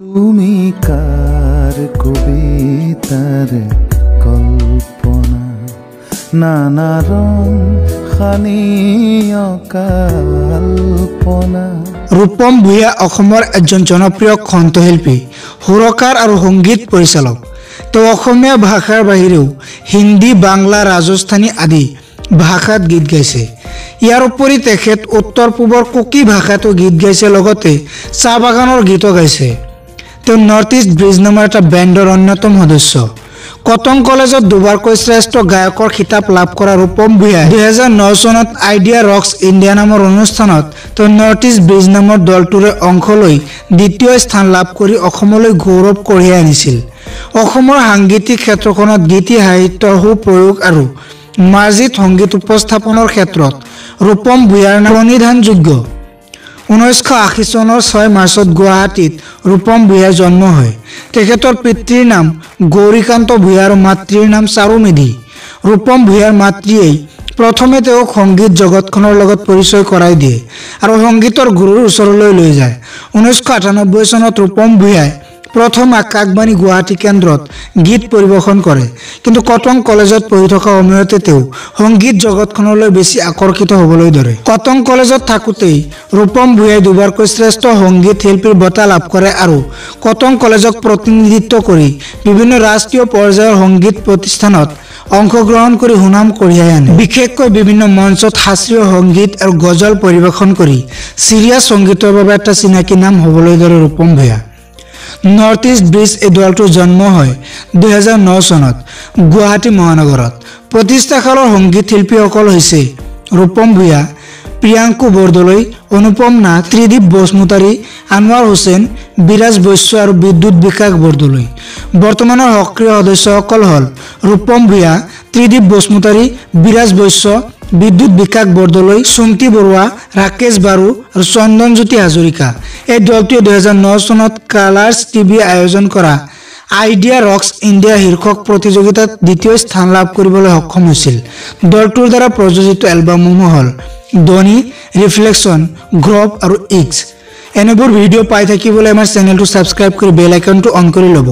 তুমি কাৰ কবিতাৰ কল্পনা? নানা ৰং কল্পনা ভূঞা অসমৰ এজন জনপ্ৰিয় কণ্ঠশিল্পী সুৰকাৰ আৰু সংগীত পৰিচালক। তেওঁ অসমীয়া ভাষাৰ বাহিৰেও হিন্দী বাংলা ৰাজস্থানী আদি ভাষাত গীত গাইছে। ইয়াৰ উপৰি তেখেত উত্তৰ পূবৰ কুকি ভাষাতো গীত গাইছে লগতে চাহ বাগানৰ গীতো গাইছে। তেওঁ নৰ্থ ইষ্ট ব্ৰিজ নামৰ এটা বেণ্ডৰ অন্যতম সদস্য। কটন কলেজত দুবাৰকৈ শ্ৰেষ্ঠ গায়কৰ খিতাপ লাভ কৰা ৰূপম ভূঞাই দুহেজাৰ ন চনত আইডিয়া ৰক্স ইণ্ডিয়া নামৰ অনুষ্ঠানত তেওঁ নৰ্থ ইষ্ট ব্ৰিজ নামৰ দলটোৰে অংশ লৈ দ্বিতীয় স্থান লাভ কৰি অসমলৈ গৌৰৱ কঢ়িয়াই আনিছিল। অসমৰ সাংগীতিক ক্ষেত্ৰখনত গীতি সাহিত্যৰ সুপ্ৰয়োগ আৰু মাৰ্জিত সংগীত উপস্থাপনৰ ক্ষেত্ৰত ৰূপম ভূঞাৰ নাম প্ৰণিধানযোগ্য ঊনৈছশ আশী চনৰ ছয় মাৰ্চত গুৱাহাটীত ৰূপম ভূঞাৰ জন্ম হয়। তেখেতৰ পিতৃৰ নাম গৌৰীকান্ত ভূঞা আৰু মাতৃৰ নাম চাৰু মেধি ৰূপম ভূঞাৰ মাতৃয়েই প্ৰথমে তেওঁক সংগীত জগতখনৰ লগত পৰিচয় কৰাই দিয়ে আৰু সংগীতৰ গুৰুৰ ওচৰলৈ লৈ যায়। ঊনৈছশ আঠানব্বৈ চনত ৰূপম ভূঞাই প্ৰথম আকাশবাণী গুৱাহাটী কেন্দ্ৰত গীত পৰিৱেশন কৰে। কিন্তু কটন কলেজত পঢ়ি থকা সময়তে তেওঁ সংগীত জগতখনলৈ বেছি আকৰ্ষিত হ'বলৈ ধৰে। কটন কলেজত থাকোঁতেই ৰূপম ভূঞাই দুবাৰকৈ শ্ৰেষ্ঠ সংগীত শিল্পীৰ বঁটা লাভ কৰে আৰু কটন কলেজক প্ৰতিনিধিত্ব কৰি বিভিন্ন ৰাষ্ট্ৰীয় পৰ্যায়ৰ সংগীত প্ৰতিষ্ঠানত অংশগ্ৰহণ কৰি সুনাম কঢ়িয়াই আনে। বিশেষকৈ বিভিন্ন মঞ্চত শাস্ত্ৰীয় সংগীত আৰু গজল পৰিৱেশন কৰি চিৰিয়াছ সংগীতৰ বাবে এটা চিনাকি নাম হ'বলৈ ধৰে Rupam Bhuyan. North east bridge এই দলটোৰ জন্ম হয় দুহেজাৰ ন চনত গুৱাহাটী মহানগৰত। প্ৰতিষ্ঠাকালৰ সংগীত শিল্পীসকল হৈছে ৰূপম ভূঞা প্ৰিয়াংকু বৰদলৈ অনুপম নাথ ত্ৰিদীপ বসুমতাৰী আনোৱাৰ হুছেইন বিৰাজ বৈশ্য আৰু বিদ্যুৎ বিকাশ বৰদলৈ। বৰ্তমানৰ সক্ৰিয় সদস্যসকল হ'ল ৰূপম ভূঞা ত্ৰিদীপ বসুমতাৰী বিৰাজ বৈশ্য বিদ্যুৎ বিকাশ বৰদলৈ সুমতি বৰুৱা ৰাকেশ বাৰু আৰু চন্দনজ্যোতি হাজৰিকা। এই দলটোৱে দুহেজাৰ ন চনত কালাৰ্ছ টিভি আয়োজন কৰা আইডিয়া ৰক্স ইণ্ডিয়া শীৰ্ষক প্ৰতিযোগিতাত দ্বিতীয় স্থান লাভ কৰিবলৈ সক্ষম হৈছিল। দলটোৰ দ্বাৰা প্ৰযোজিত এলবামসমূহ হ'ল ধনী ৰিফ্লেকশ্যন গ্ৰভ আৰু ইক্স এনেবোৰ ভিডিঅ' পাই থাকিবলৈ আমাৰ চেনেলটো ছাবস্ক্ৰাইব কৰি বেল আইকনটো অন কৰি ল'ব।